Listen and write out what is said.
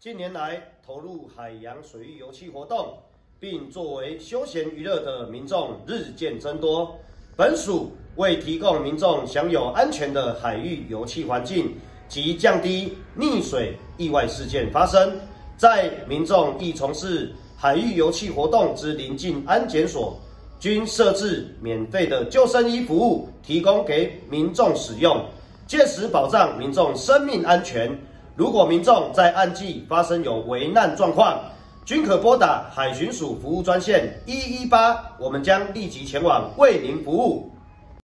近年来投入海洋水域油气活动，并作为休闲娱乐的民众日渐增多。本署为提供民众享有安全的海域油气环境及降低溺水意外事件发生，在民众易从事海域油气活动之邻近安检所，均设置免费的救生衣服务，提供给民众使用，届时保障民众生命安全。如果民众在岸际发生有危难状况，均可拨打海巡署服务专线一一八，我们将立即前往为您服务。